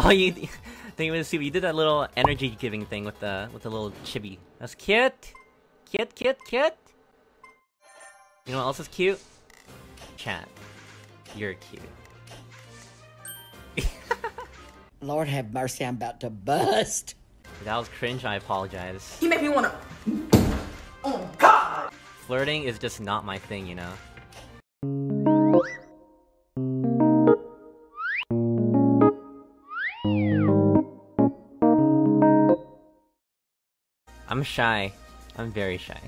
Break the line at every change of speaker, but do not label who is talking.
Oh, you think it was super. You did that little energy giving thing with the with the little chibi. That's cute. Cute, cute, cute. You know what else is cute? Chat. You're cute.
Lord have mercy, I'm about to bust.
If that was cringe, I apologize.
You make me wanna. Oh God!
Flirting is just not my thing, you know? I'm shy. I'm very shy.